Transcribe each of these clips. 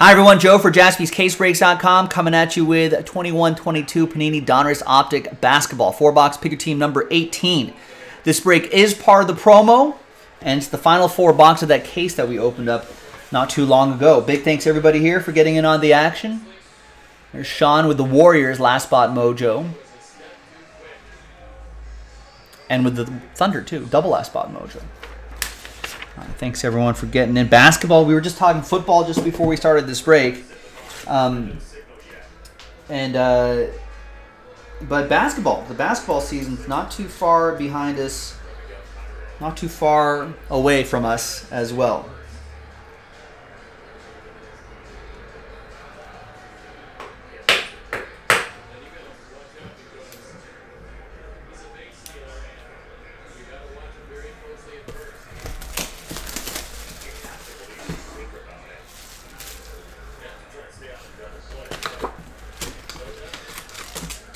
Hi, everyone. Joe for jaspyscasebreaks.com coming at you with 21-22 Panini Donruss Optic Basketball. Four-box pick your team number 18. This break is part of the promo, and it's the final four box of that case that we opened up not too long ago. Big thanks everybody here for getting in on the action. There's Sean with the Warriors last spot mojo. And with the Thunder too, double last spot mojo. Right, thanks everyone for getting in. Basketball, we were just talking football just before we started this break. Um, and uh, but basketball, the basketball season's not too far behind us, not too far away from us as well.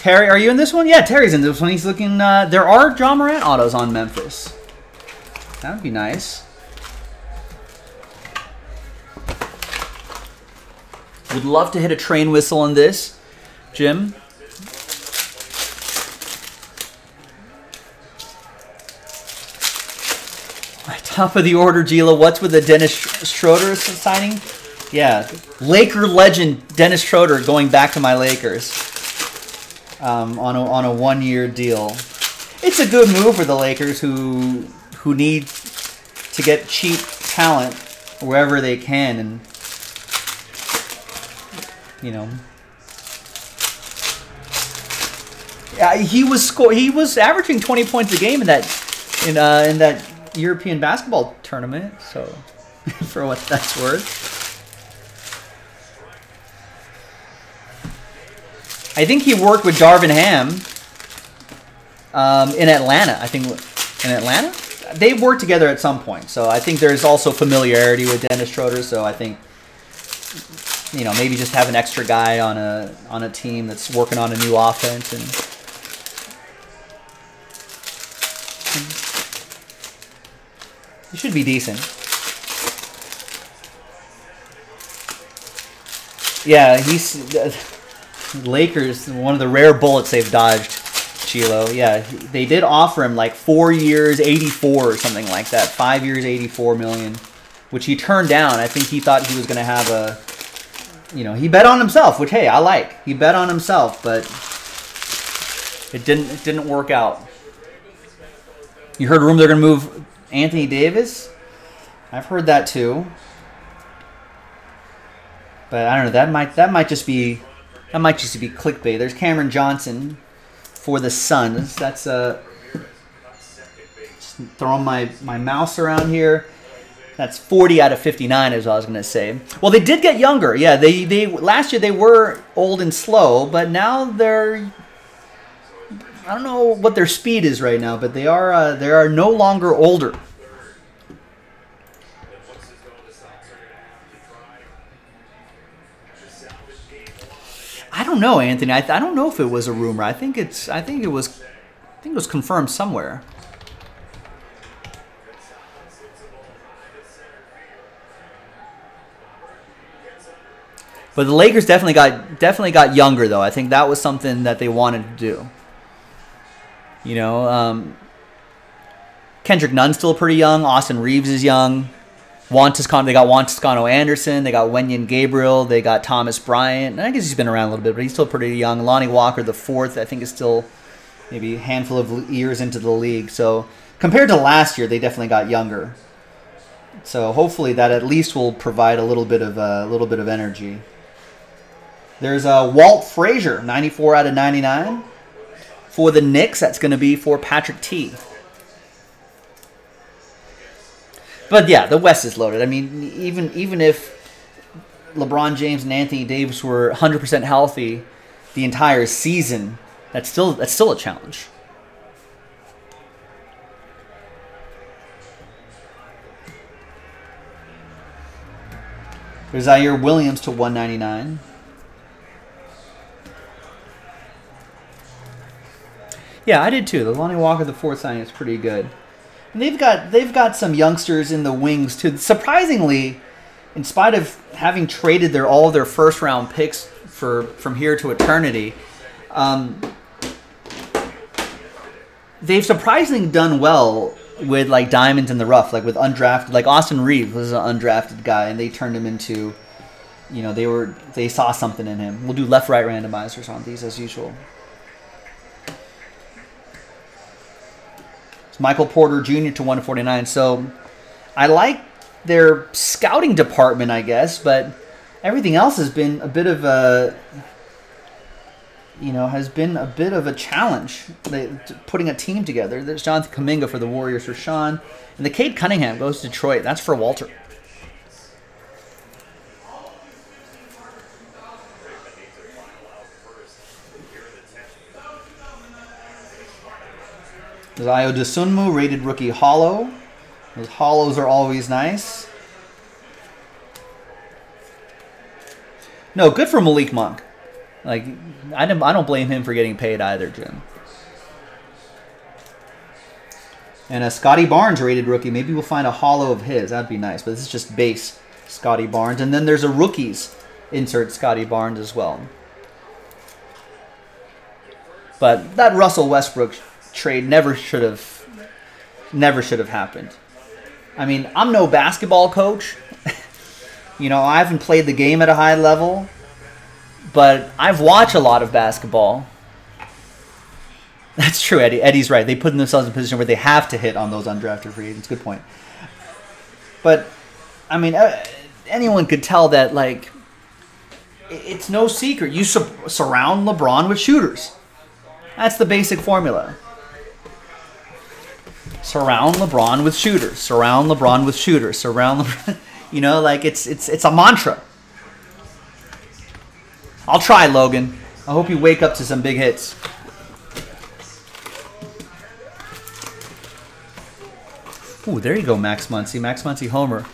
Terry, are you in this one? Yeah, Terry's in this one. He's looking. Uh, there are Ja Morant autos on Memphis. That would be nice. Would love to hit a train whistle on this, Jim. Top of the order, Gila. What's with the Dennis Schroeder signing? Yeah, Laker legend Dennis Schroeder going back to my Lakers um, on a, on a one year deal. It's a good move for the Lakers who who need to get cheap talent wherever they can, and you know. Yeah, he was score. He was averaging twenty points a game in that in uh, in that European basketball tournament. So, for what that's worth. I think he worked with Darvin Ham um, in Atlanta. I think in Atlanta they worked together at some point. So I think there's also familiarity with Dennis Schroeder. So I think you know maybe just have an extra guy on a on a team that's working on a new offense and. He should be decent. Yeah, he's. Lakers, one of the rare bullets they've dodged, Chilo. Yeah, they did offer him like four years, 84 or something like that. Five years, 84 million, which he turned down. I think he thought he was going to have a, you know, he bet on himself, which, hey, I like. He bet on himself, but it didn't, it didn't work out. You heard room they're going to move Anthony Davis? I've heard that too. But I don't know. That might that might just be that might just be clickbait. There's Cameron Johnson for the Suns. That's uh, just throwing my, my mouse around here. That's 40 out of 59 is what I was going to say. Well, they did get younger. Yeah, they, they last year they were old and slow, but now they're I don't know what their speed is right now, but they are uh, they are no longer older. Don't know, Anthony. I, I don't know if it was a rumor. I think it's. I think it was. I think it was confirmed somewhere. But the Lakers definitely got definitely got younger though. I think that was something that they wanted to do. You know, um, Kendrick Nunn's still pretty young. Austin Reaves is young. Juan Toscano, they got Juan Toscano Anderson, they got Wenyen Gabriel, they got Thomas Bryant. And I guess he's been around a little bit, but he's still pretty young. Lonnie Walker, the fourth, I think is still maybe a handful of years into the league. So compared to last year, they definitely got younger. So hopefully that at least will provide a little bit of a uh, little bit of energy. There's a uh, Walt Frazier, 94 out of 99 for the Knicks. That's going to be for Patrick T. But yeah, the West is loaded. I mean, even even if LeBron James and Anthony Davis were 100% healthy the entire season, that's still that's still a challenge. There's Ziaire Williams to 199. Yeah, I did too. The Lonnie Walker, the fourth signing, is pretty good. And they've got they've got some youngsters in the wings too. Surprisingly, in spite of having traded their all of their first round picks for from here to eternity, um, they've surprisingly done well with like diamonds in the rough, like with undrafted, like Austin Reaves was an undrafted guy, and they turned him into, you know, they were they saw something in him. We'll do left right randomizers on these as usual. Michael Porter Jr. to 149. So I like their scouting department, I guess, but everything else has been a bit of a you know, has been a bit of a challenge they, putting a team together. There's Jonathan Kuminga for the Warriors for Sean. And the Cade Cunningham goes to Detroit. That's for Walter. There's Ayo Dosunmu, rated rookie holo. Those holos are always nice. No, good for Malik Monk. Like, I don't, I don't blame him for getting paid either, Jim. And a Scottie Barnes rated rookie. Maybe we'll find a holo of his. That'd be nice. But this is just base Scottie Barnes. And then there's a rookies insert Scottie Barnes as well. But that Russell Westbrook trade never should have never should have happened. I mean, I'm no basketball coach. you know, I haven't played the game at a high level but I've watched a lot of basketball. That's true, Eddie. Eddie's right. They put themselves in a position where they have to hit on those undrafted free agents. Good point. But I mean, uh, anyone could tell that like it's no secret. You su- surround LeBron with shooters. That's the basic formula. Surround LeBron with shooters. Surround LeBron with shooters. Surround LeBron. You know, like it's it's it's a mantra. I'll try, Logan. I hope you wake up to some big hits. Ooh, there you go, Max Muncy. Max Muncy Homer.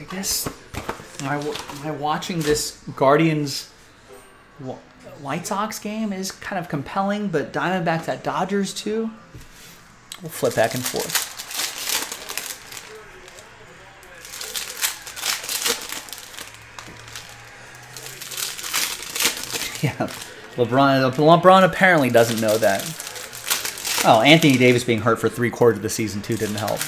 I guess, am I watching this Guardians White Sox game is kind of compelling, but Diamondbacks at Dodgers too? We'll flip back and forth. Yeah, LeBron. LeBron apparently doesn't know that. Oh, Anthony Davis being hurt for three quarters of the season too didn't help.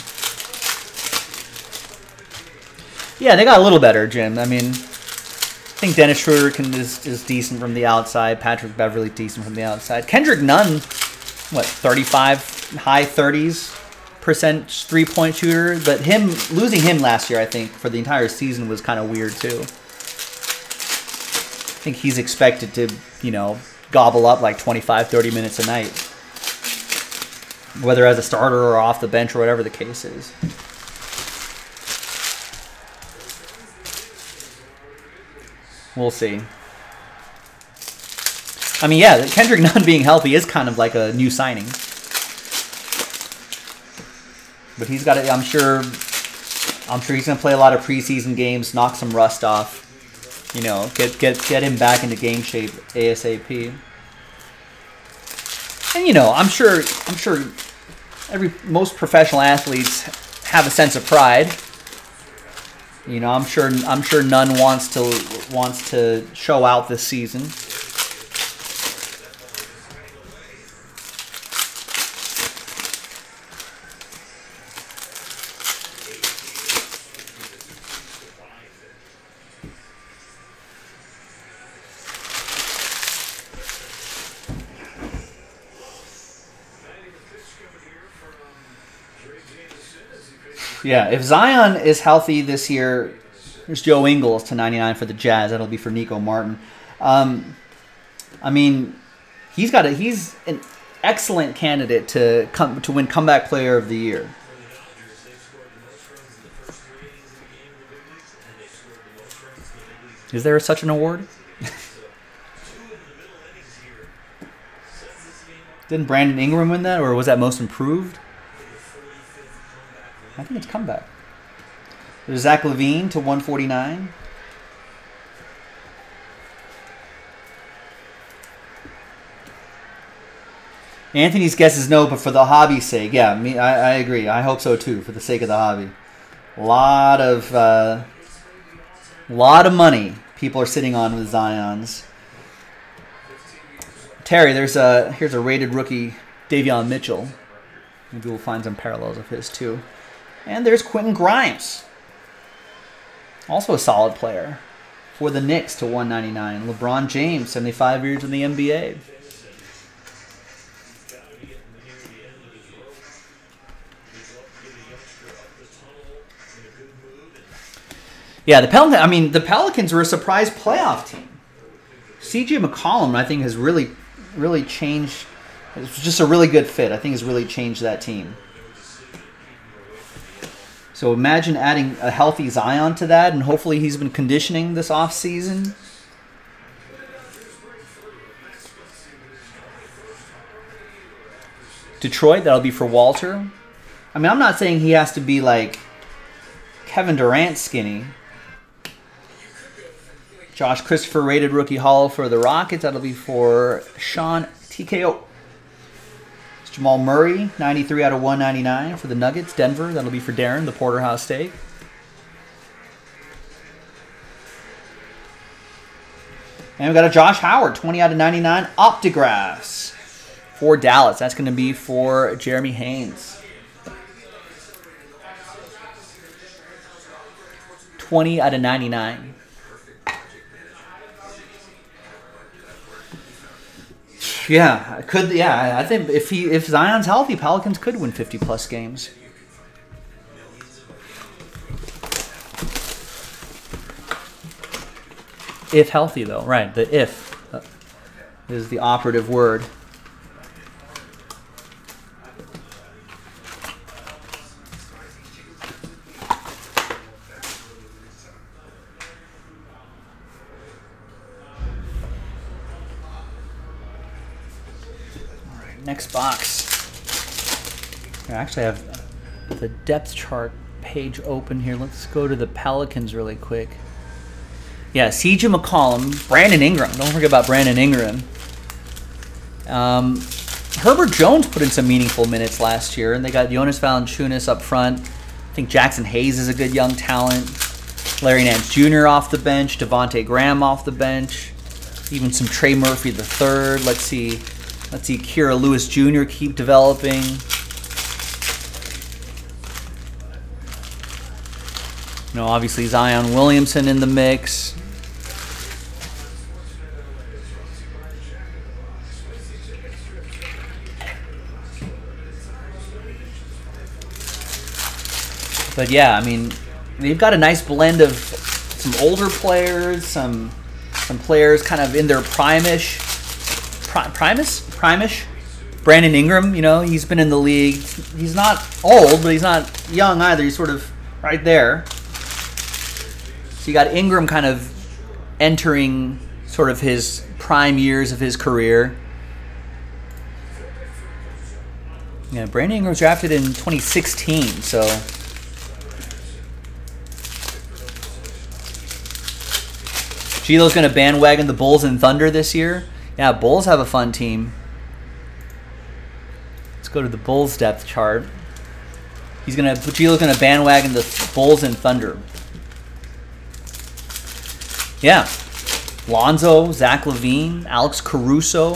Yeah, they got a little better, Jim. I mean, I think Dennis Schroeder can, is, is decent from the outside. Patrick Beverley decent from the outside. Kendrick Nunn, what, 35, high 30s percent three point shooter. But him losing him last year, I think, for the entire season was kind of weird too I think he's expected to, you know, gobble up like 25, 30 minutes a night. Whether as a starter or off the bench or whatever the case is. We'll see. I mean, yeah, Kendrick Nunn being healthy is kind of like a new signing. But he's got it. I'm sure. I'm sure he's gonna play a lot of preseason games, knock some rust off you know, get get get him back into game shape ASAP. And you know, I'm sure I'm sure every most professional athletes have a sense of pride. You know, I'm sure I'm sure Nunn wants to wants to show out this season. Yeah, if Zion is healthy this year, there's Joe Ingles to 99 for the Jazz. That'll be for Nico Martin. Um, I mean, he's got a he's an excellent candidate to come to win comeback player of the year. Is there such an award? Didn't Brandon Ingram win that, or was that most improved? I think it's comeback. There's Zach LaVine to 149. Anthony's guess is no, but for the hobby's sake, yeah, me, I, I agree. I hope so too, for the sake of the hobby. A lot of uh, lot of money people are sitting on with Zion's. Terry, there's a here's a rated rookie, Davion Mitchell. Maybe we'll find some parallels of his too. And there's Quentin Grimes. Also a solid player for the Knicks to 199. LeBron James, 75 years in the NBA. Yeah, the Pelicans. I mean, the Pelicans were a surprise playoff team. CJ McCollum, I think, has really, really changed. It's just a really good fit. I think has really changed that team. So imagine adding a healthy Zion to that, and hopefully he's been conditioning this off season. Detroit, that'll be for Walter. I mean, I'm not saying he has to be like Kevin Durant skinny. Josh Christopher rated rookie hall for the Rockets. That'll be for Sean TKO. Jamal Murray, 93 out of 199 for the Nuggets. Denver, that'll be for Darren, the Porterhouse Steak. And we've got a Josh Howard, 20 out of 99 optographs for Dallas. That's going to be for Jeremy Haynes. 20 out of 99. Yeah, could yeah. I think if he if Zion's healthy, Pelicans could win 50 plus games. If healthy, though, right? The if uh, is the operative word. Next box. I actually have the depth chart page open here. Let's go to the Pelicans really quick. Yeah, CJ McCollum, Brandon Ingram. Don't forget about Brandon Ingram. Um, Herbert Jones put in some meaningful minutes last year, and they got Jonas Valanciunas up front. I think Jaxson Hayes is a good young talent. Larry Nance Jr. off the bench, Devonte Graham off the bench, even some Trey Murphy third. Let's see, let's see Kira Lewis Jr. keep developing. You know, obviously Zion Williamson in the mix. But yeah, I mean, they've got a nice blend of some older players, some some players kind of in their primish, pri- primus, primish. Brandon Ingram, you know, he's been in the league. He's not old, but he's not young either. He's sort of right there. So you got Ingram kind of entering sort of his prime years of his career. Yeah, Brandon Ingram was drafted in 2016, so Gilo's going to bandwagon the Bulls and Thunder this year. Yeah, Bulls have a fun team. Go to the Bulls depth chart. He's gonna Gilo's gonna bandwagon the Bulls and Thunder. Yeah, Lonzo, Zach LaVine, Alex Caruso,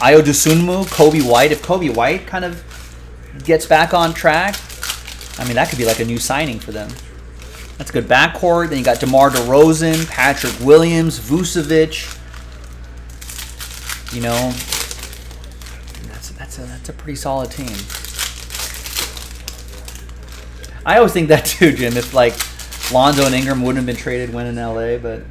Ayo Dosunmu, Coby White. If Coby White kind of gets back on track, I mean that could be like a new signing for them. That's a good backcourt. Then you got DeMar DeRozan, Patrick Williams, Vucevic. You know, a that's a pretty solid team. I always think that too, Jim. If like Lonzo and Ingram wouldn't have been traded when in LA, but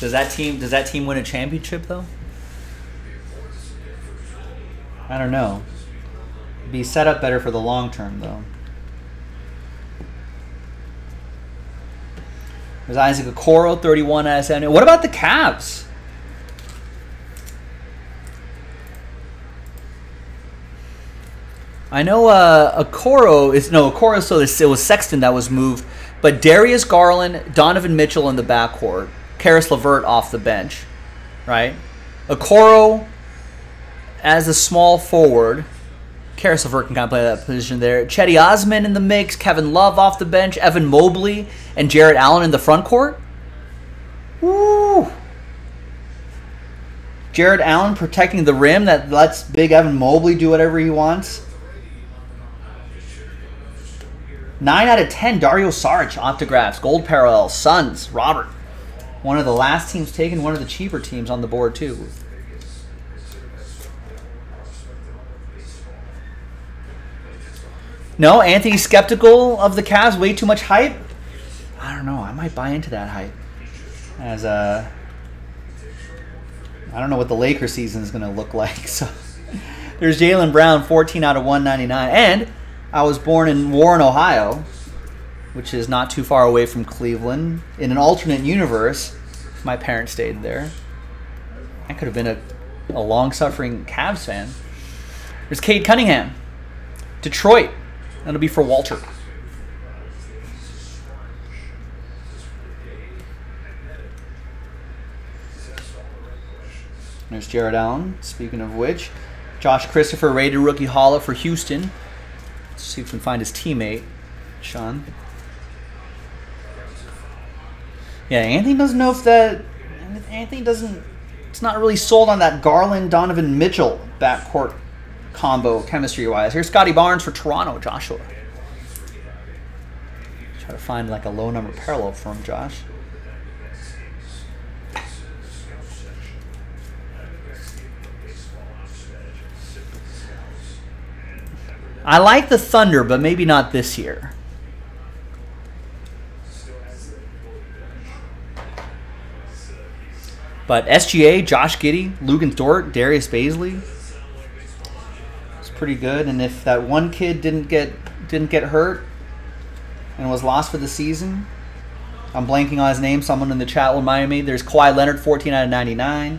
does that team does that team win a championship though? I don't know be set up better for the long term, though. There's Isaac Okoro, 31 SN. What about the Cavs? I know uh, Okoro is no Okoro. So this, it was Sexton that was moved, but Darius Garland, Donovan Mitchell in the backcourt, Caris LeVert off the bench, right? Okoro as a small forward, Caris LeVert can kind of play that position there. Cedi Osman in the mix, Kevin Love off the bench, Evan Mobley, and Jarrett Allen in the front court. Woo! Jarrett Allen protecting the rim that lets big Evan Mobley do whatever he wants. 9 out of 10, Dario Saric autographs, gold parallel, Suns, Robert. One of the last teams taken, one of the cheaper teams on the board, too. No, Anthony's skeptical of the Cavs, way too much hype. I don't know. I might buy into that hype. As uh, I don't know what the Lakers season is going to look like. So there's Jaylen Brown, 14 out of 199, and I was born in Warren, Ohio, which is not too far away from Cleveland. In an alternate universe, my parents stayed there. I could have been a, a long suffering Cavs fan. There's Cade Cunningham, Detroit. That'll be for Walter. There's Jarrett Allen. Speaking of which, Josh Christopher rated rookie holo for Houston. Let's see if we can find his teammate, Sean. Yeah, Anthony doesn't know if that. Anthony doesn't. It's not really sold on that Garland Donovan Mitchell backcourt combo chemistry wise. Here's Scottie Barnes for Toronto, Joshua. Try to find like a low number parallel for him, Josh. I like the Thunder, but maybe not this year. But SGA, Josh Giddey, Lugan Dort, Darius it's pretty good. And if that one kid didn't get didn't get hurt and was lost for the season, I'm blanking on his name. Someone in the chat will remind me. There's Kawhi Leonard, 14 out of 99.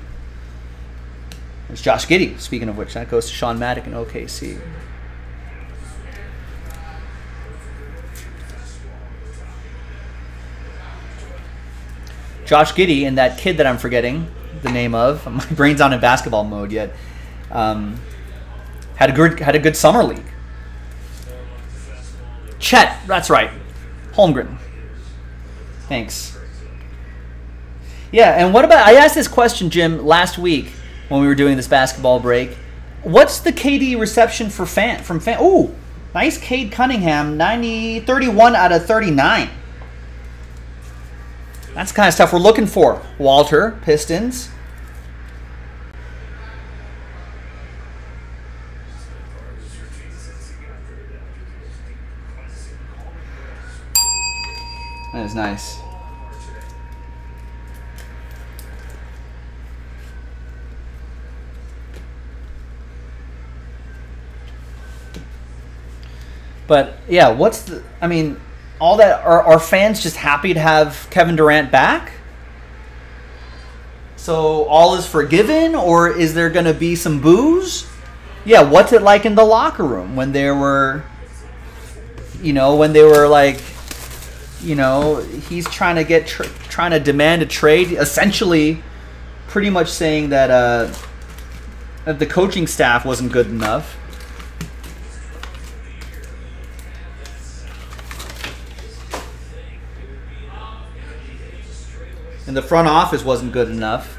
There's Josh Giddey. Speaking of which, that goes to Sean Maddock in OKC. Josh Giddey and that kid that I'm forgetting the name of. My brain's not in basketball mode yet. Um, had a good had a good summer league. Chet, that's right. Holmgren. Thanks. Yeah, and what about I asked this question, Jim, last week when we were doing this basketball break. What's the KD reception for fan from fan? Oh, nice Cade Cunningham, 90, 31 out of 39. That's the kind of stuff we're looking for. Walter, Pistons. Is nice. But yeah, what's the? I mean, all that are, are fans just happy to have Kevin Durant back? So all is forgiven, or is there going to be some boos? Yeah, what's it like in the locker room when there were, you know, when they were like, you know, he's trying to get tr- trying to demand a trade, essentially, pretty much saying that uh, that the coaching staff wasn't good enough. and the front office wasn't good enough.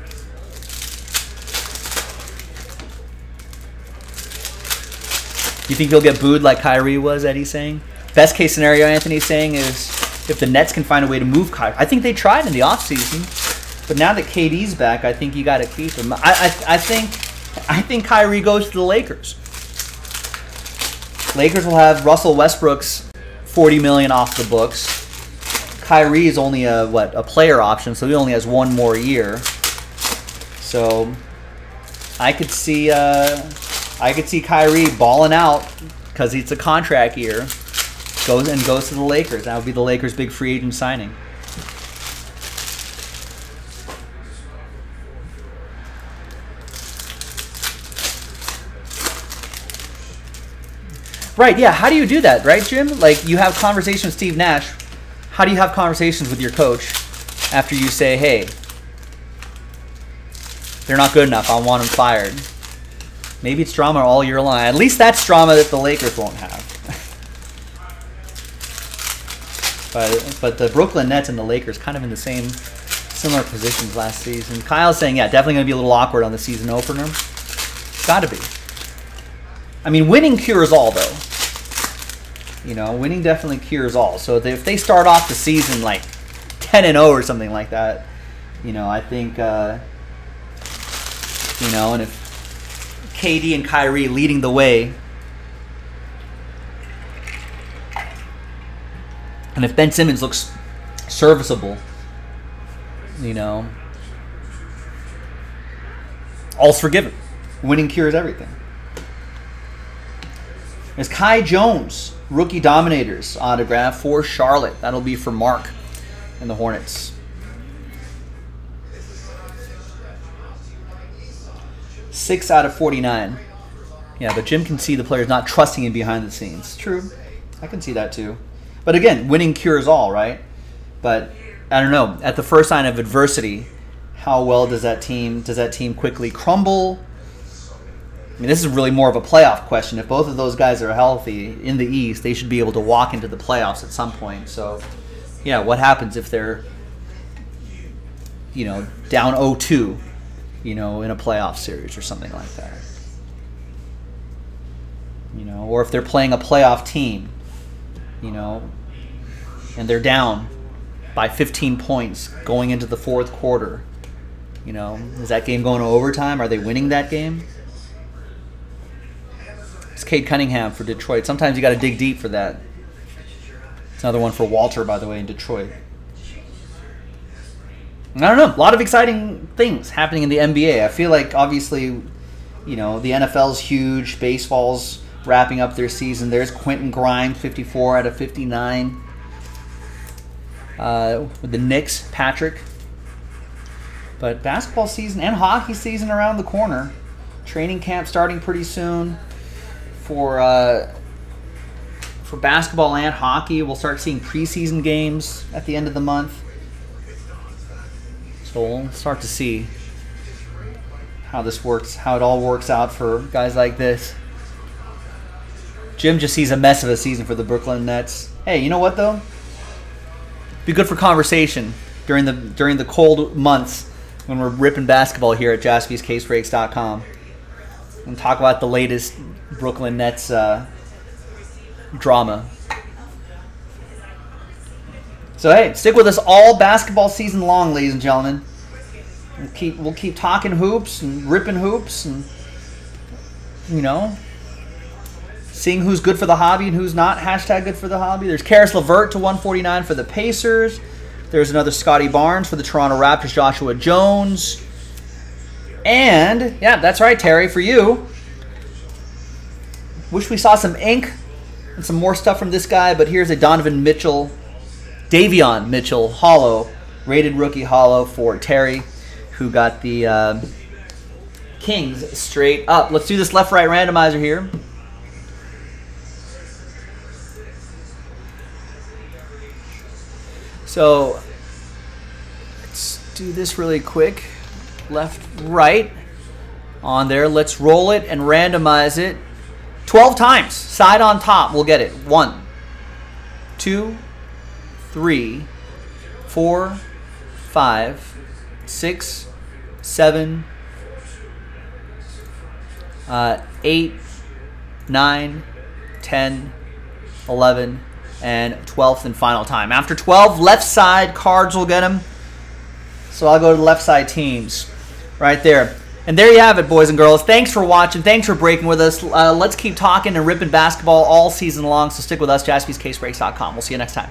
You think he'll get booed like Kyrie was, Eddie saying? Best case scenario, Anthony's saying, is if the Nets can find a way to move Kyrie. I think they tried in the offseason, but now that KD's back, I think you got to keep him. I, I, I think I think Kyrie goes to the Lakers. Lakers will have Russell Westbrook's 40 million off the books. Kyrie is only a what a player option, so he only has one more year. So I could see uh, I could see Kyrie balling out because it's a contract year. Goes and goes to the Lakers. That would be the Lakers' big free agent signing. Right, yeah. How do you do that, right, Jim? Like you have conversation with Steve Nash how do you have conversations with your coach after you say, hey, they're not good enough, I want them fired? Maybe it's drama all year long. At least that's drama that the Lakers won't have. But but the Brooklyn Nets and the Lakers kind of in the same similar positions last season. Kyle's saying, yeah, definitely going to be a little awkward on the season opener. Got to be. I mean, winning cures all, though. You know, winning definitely cures all. So if they start off the season like 10 and 0 or something like that, you know, I think, uh, you know, and if KD and Kyrie leading the way, and if Ben Simmons looks serviceable, you know, all's forgiven. Winning cures everything. There's Kai Jones, rookie dominators autograph for Charlotte. That'll be for Mark and the Hornets. Six out of 49. Yeah, but Jim can see the players not trusting him behind the scenes. True. I can see that too. But again, winning cures all, right? But I don't know. At the first sign of adversity, how well does that team does that team quickly crumble? I mean, this is really more of a playoff question. If both of those guys are healthy in the East, they should be able to walk into the playoffs at some point. So, yeah, what happens if they're, you know, down 0-2, you know, in a playoff series or something like that? You know, or if they're playing a playoff team, you know, and they're down by 15 points going into the fourth quarter. You know, is that game going to overtime? Are they winning that game? It's Cade Cunningham for Detroit. Sometimes you got to dig deep for that. It's another one for Walter, by the way, in Detroit. I don't know. A lot of exciting things happening in the NBA. I feel like obviously, you know, the NFL's huge. Baseball's wrapping up their season. There's Quentin Grimes, 54 out of 59 uh, with the Knicks, Patrick. But basketball season and hockey season around the corner. Training camp starting pretty soon for uh, for basketball and hockey. We'll start seeing preseason games at the end of the month. So we'll start to see how this works, how it all works out for guys like this. Jim just sees a mess of a season for the Brooklyn Nets. Hey, you know what though? be good for conversation during the during the cold months when we're ripping basketball here at jaspyscasebreaks.com and talk about the latest Brooklyn Nets uh, drama. So hey, stick with us all basketball season long, ladies and gentlemen. We'll keep we'll keep talking hoops and ripping hoops and you know seeing who's good for the hobby and who's not. Hashtag good for the hobby. There's Caris LeVert to 149 for the Pacers. There's another Scottie Barnes for the Toronto Raptors, Joshua Jones. And, yeah, that's right, Terry, for you. Wish we saw some ink and some more stuff from this guy, but here's a Donovan Mitchell, Davion Mitchell holo, rated rookie holo for Terry, who got the uh, Kings straight up. Let's do this left right randomizer here. So let's do this really quick. Left, right on there. Let's roll it and randomize it 12 times. Side on top, we'll get it. One, two, three, four, five, six, seven, uh, eight, nine, ten, eleven and 12th and final time. After 12, left side cards will get them. So I'll go to the left side teams right there. And there you have it, boys and girls. Thanks for watching. Thanks for breaking with us. Uh, let's keep talking and ripping basketball all season long. So stick with us, jaspyscasebreaks.com. We'll see you next time.